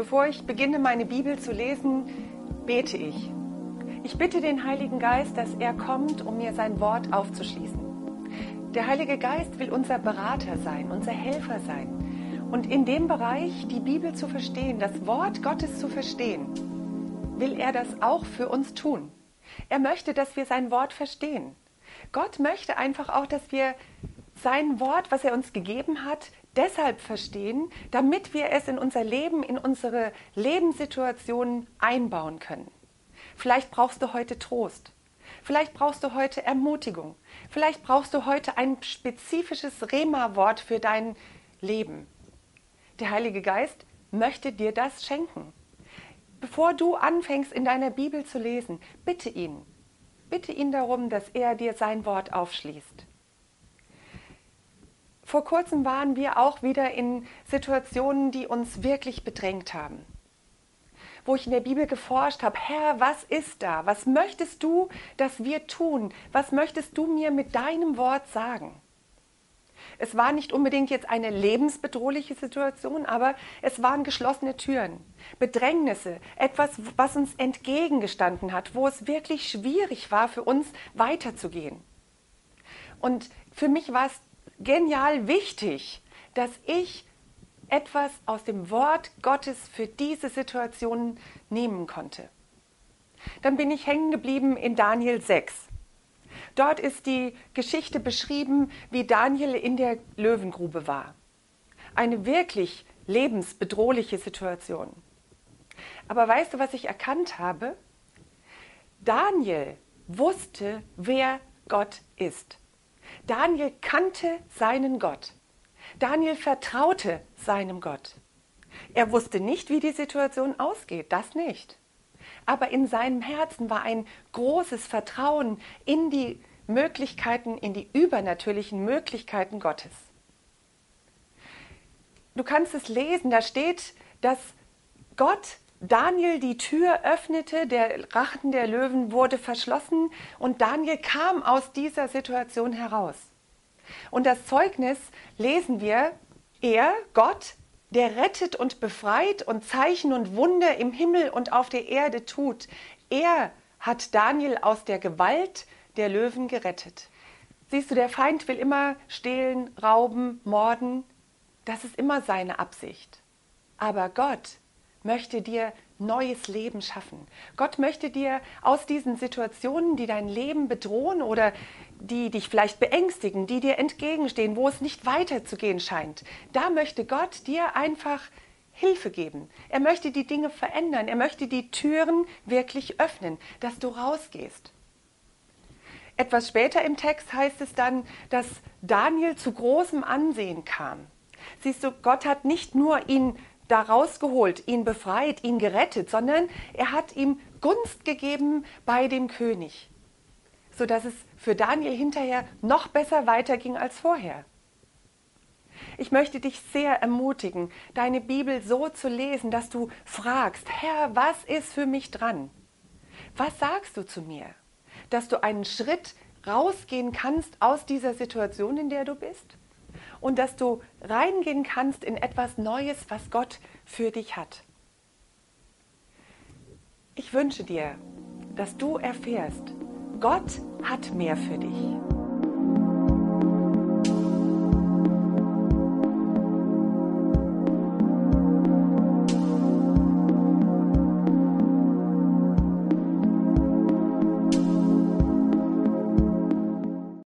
Bevor ich beginne, meine Bibel zu lesen, bete ich. Ich bitte den Heiligen Geist, dass er kommt, um mir sein Wort aufzuschließen. Der Heilige Geist will unser Berater sein, unser Helfer sein. Und in dem Bereich, die Bibel zu verstehen, das Wort Gottes zu verstehen, will er das auch für uns tun. Er möchte, dass wir sein Wort verstehen. Gott möchte einfach auch, dass wir sein Wort, was er uns gegeben hat, deshalb verstehen, damit wir es in unser Leben, in unsere Lebenssituationen einbauen können. Vielleicht brauchst du heute Trost. Vielleicht brauchst du heute Ermutigung. Vielleicht brauchst du heute ein spezifisches Rema-Wort für dein Leben. Der Heilige Geist möchte dir das schenken. Bevor du anfängst, in deiner Bibel zu lesen, bitte ihn. Bitte ihn darum, dass er dir sein Wort aufschließt. Vor kurzem waren wir auch wieder in Situationen, die uns wirklich bedrängt haben. Wo ich in der Bibel geforscht habe, Herr, was ist da? Was möchtest du, dass wir tun? Was möchtest du mir mit deinem Wort sagen? Es war nicht unbedingt jetzt eine lebensbedrohliche Situation, aber es waren geschlossene Türen, Bedrängnisse, etwas, was uns entgegengestanden hat, wo es wirklich schwierig war für uns weiterzugehen. Und für mich war es genial wichtig, dass ich etwas aus dem Wort Gottes für diese Situation nehmen konnte. Dann bin ich hängen geblieben in Daniel 6. Dort ist die Geschichte beschrieben, wie Daniel in der Löwengrube war. Eine wirklich lebensbedrohliche Situation. Aber weißt du, was ich erkannt habe? Daniel wusste, wer Gott ist. Daniel kannte seinen Gott. Daniel vertraute seinem Gott. Er wusste nicht, wie die Situation ausgeht, das nicht. Aber in seinem Herzen war ein großes Vertrauen in die Möglichkeiten, in die übernatürlichen Möglichkeiten Gottes. Du kannst es lesen, da steht, dass Gott Daniel die Tür öffnete, der Rachen der Löwen wurde verschlossen und Daniel kam aus dieser Situation heraus. Und das Zeugnis lesen wir, er, Gott, der rettet und befreit und Zeichen und Wunder im Himmel und auf der Erde tut. Er hat Daniel aus der Gewalt der Löwen gerettet. Siehst du, der Feind will immer stehlen, rauben, morden. Das ist immer seine Absicht. Aber Gott möchte dir neues Leben schaffen. Gott möchte dir aus diesen Situationen, die dein Leben bedrohen oder die dich vielleicht beängstigen, die dir entgegenstehen, wo es nicht weiterzugehen scheint, da möchte Gott dir einfach Hilfe geben. Er möchte die Dinge verändern. Er möchte die Türen wirklich öffnen, dass du rausgehst. Etwas später im Text heißt es dann, dass Daniel zu großem Ansehen kam. Siehst du, Gott hat nicht nur ihn da rausgeholt, ihn befreit, ihn gerettet, sondern er hat ihm Gunst gegeben bei dem König, sodass es für Daniel hinterher noch besser weiterging als vorher. Ich möchte dich sehr ermutigen, deine Bibel so zu lesen, dass du fragst, Herr, was ist für mich dran? Was sagst du zu mir? Dass du einen Schritt rausgehen kannst aus dieser Situation, in der du bist? Und dass du reingehen kannst in etwas Neues, was Gott für dich hat. Ich wünsche dir, dass du erfährst, Gott hat mehr für dich.